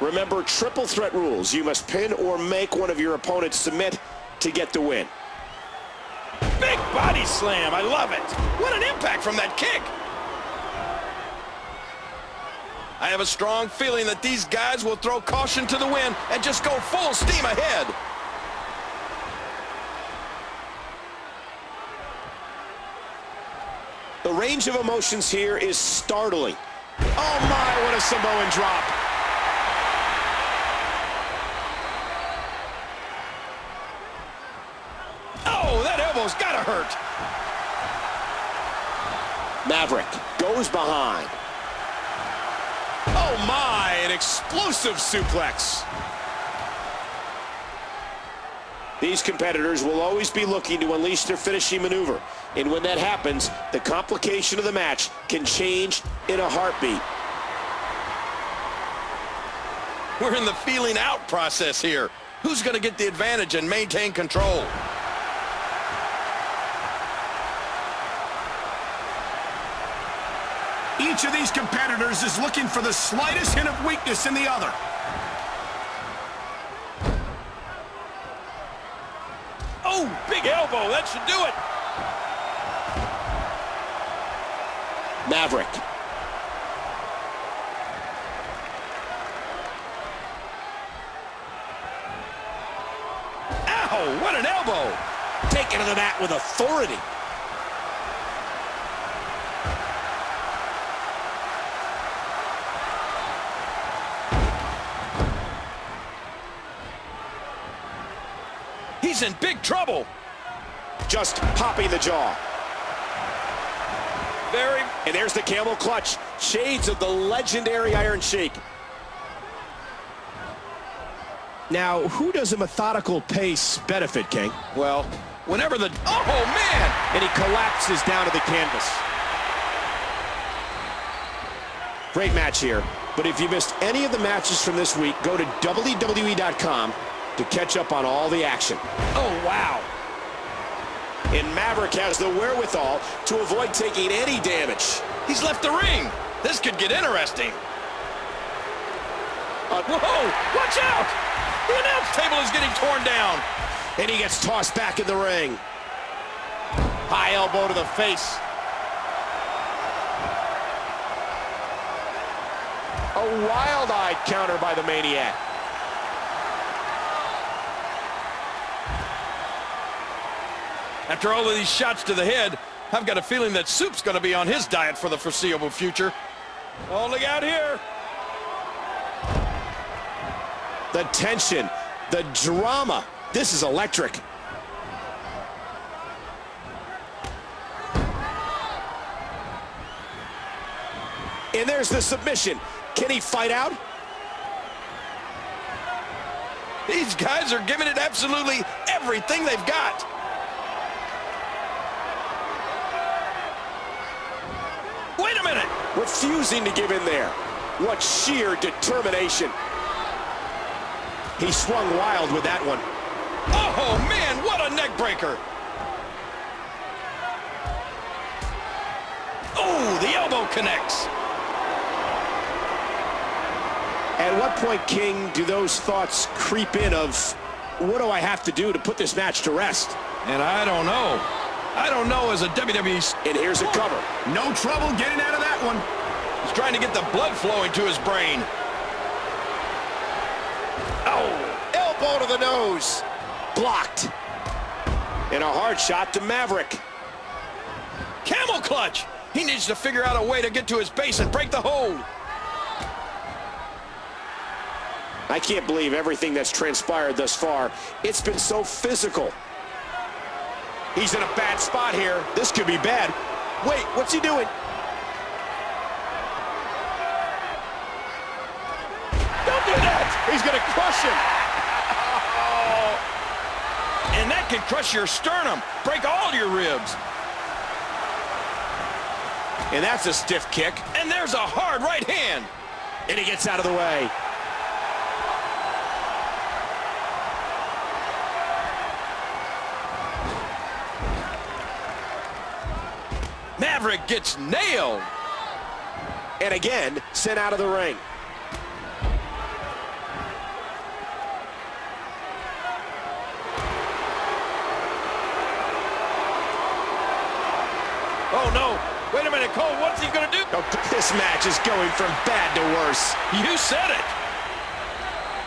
Remember triple threat rules. You must pin or make one of your opponents submit to get the win. Big body slam. I love it. What an impact from that kick. I have a strong feeling that these guys will throw caution to the wind and just go full steam ahead. The range of emotions here is startling. Oh my, what a Samoan drop. Oh, that elbow's gotta hurt. Maverick goes behind. Oh my, an explosive suplex. These competitors will always be looking to unleash their finishing maneuver. And when that happens, the complication of the match can change in a heartbeat. We're in the feeling out process here. Who's going to get the advantage and maintain control? Each of these competitors is looking for the slightest hint of weakness in the other. Oh, big elbow. That should do it. Maverick. Ow, what an elbow. Taken to the mat with authority. He's in big trouble. Just popping the jaw. Very. And there's the camel clutch. Shades of the legendary Iron Sheik. Now, who does a methodical pace benefit, King? Well, whenever the... Oh, man! And he collapses down to the canvas. Great match here. But if you missed any of the matches from this week, go to WWE.com to catch up on all the action. Oh, wow. And Maverick has the wherewithal to avoid taking any damage. He's left the ring. This could get interesting. Uh, Whoa, watch out! The announce table is getting torn down. And he gets tossed back in the ring. High elbow to the face. A wild-eyed counter by the Maniac. After all of these shots to the head, I've got a feeling that Soup's going to be on his diet for the foreseeable future. Oh, look out here. The tension, the drama. This is electric. And there's the submission. Can he fight out? These guys are giving it absolutely everything they've got. Wait a minute. Refusing to give in there. What sheer determination. He swung wild with that one. Oh, man, what a neck breaker. Oh, the elbow connects. At what point, King, do those thoughts creep in of, what do I have to do to put this match to rest? And I don't know. I don't know as a WWE... And here's a cover. No trouble getting out of that one. He's trying to get the blood flowing to his brain. Oh, elbow to the nose. Blocked. And a hard shot to Maverick. Camel clutch. He needs to figure out a way to get to his base and break the hold. I can't believe everything that's transpired thus far. It's been so physical. He's in a bad spot here. This could be bad. Wait, what's he doing? He's going to crush him. Oh. And that can crush your sternum, break all your ribs. And that's a stiff kick. And there's a hard right hand. And he gets out of the way. Maverick gets nailed. And again, sent out of the ring. Minute, Cole. What's he going to do? Oh, this match is going from bad to worse. You said it.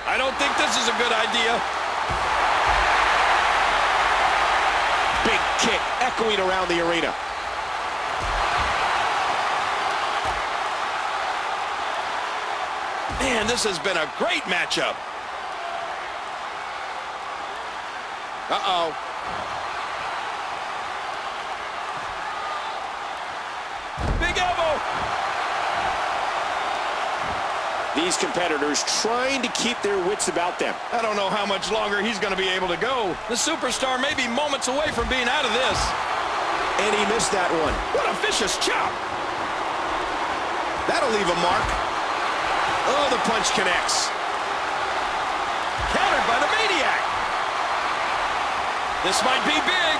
I don't think this is a good idea. Big kick echoing around the arena. Man, this has been a great matchup. Uh-oh. Big elbow. These competitors trying to keep their wits about them. I don't know how much longer he's going to be able to go. The superstar may be moments away from being out of this. And he missed that one. What a vicious chop. That'll leave a mark. Oh, the punch connects. Countered by the Maniac. This might be big.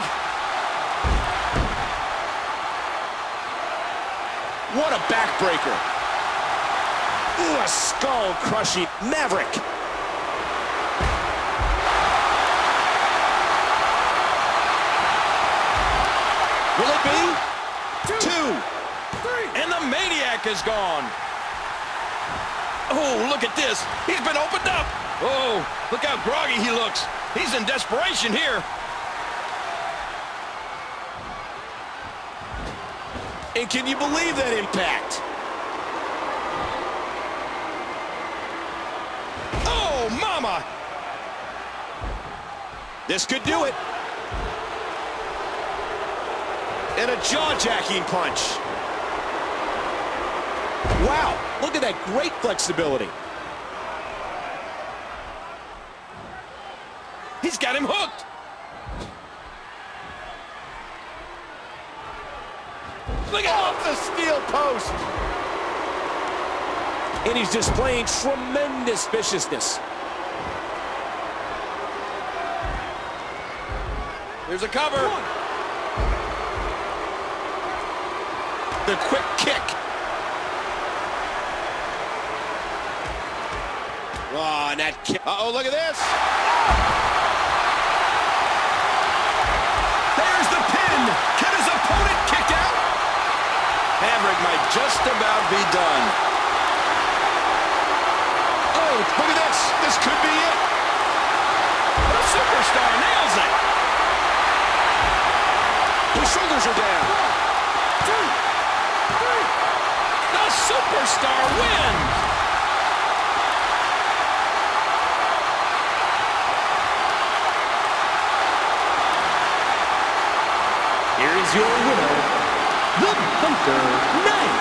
What a backbreaker. Ooh, a skull-crushing Maverick. Will it be? Two. Two. Three. And the Maniac is gone. Oh, look at this. He's been opened up. Oh, look how groggy he looks. He's in desperation here. And can you believe that impact? Oh, mama! This could do it. And a jaw-jacking punch. Wow, look at that great flexibility. He's got him hooked. Look at Off the steel post. And he's displaying tremendous viciousness. There's a cover. The quick kick. Oh, and that kick. Uh-oh, look at this. There's the pin. Can his opponent kick out? Maverick might just about be done. Down. One, two, three. The superstar wins. Here is your winner, the Bunker Knight.